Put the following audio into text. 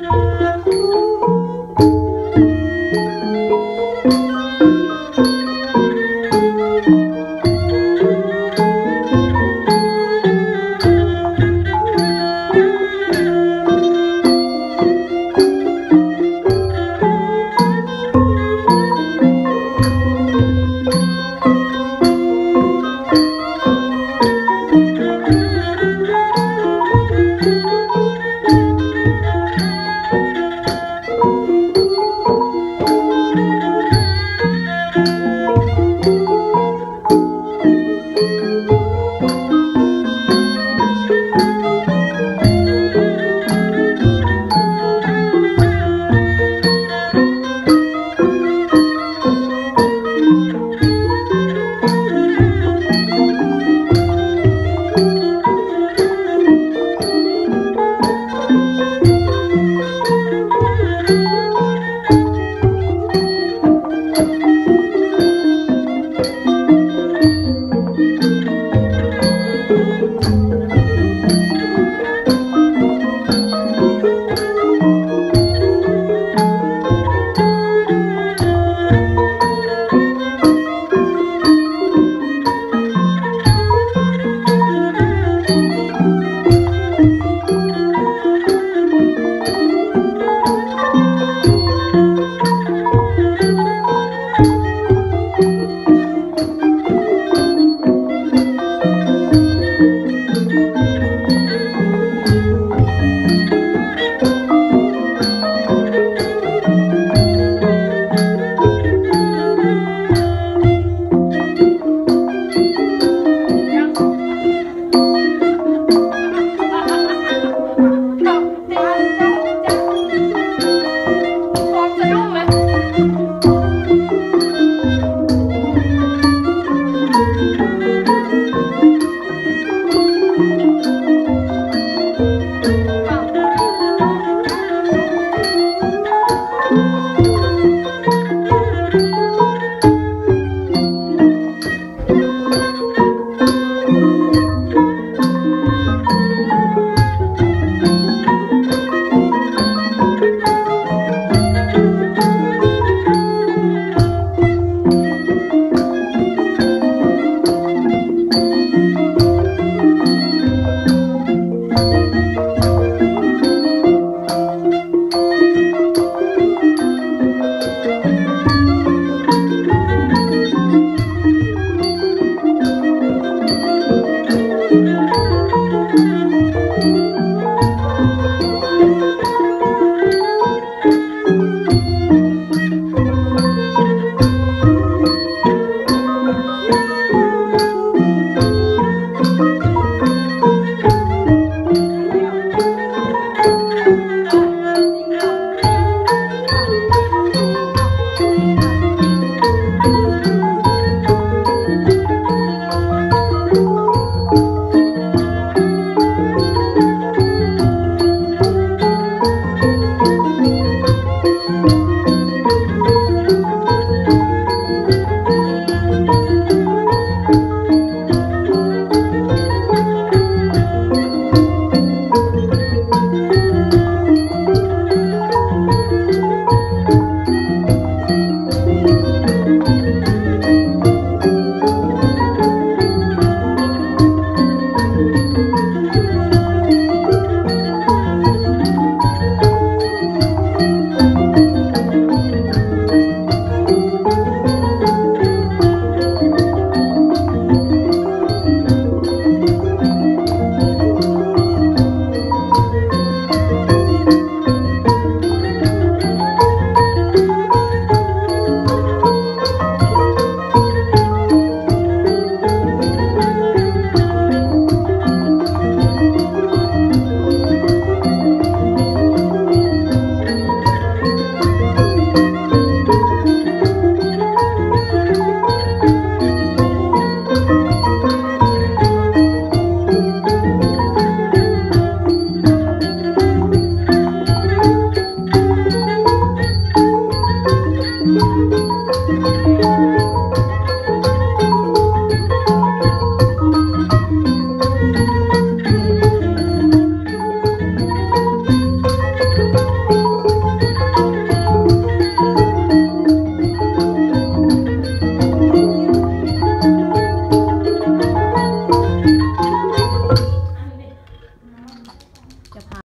Música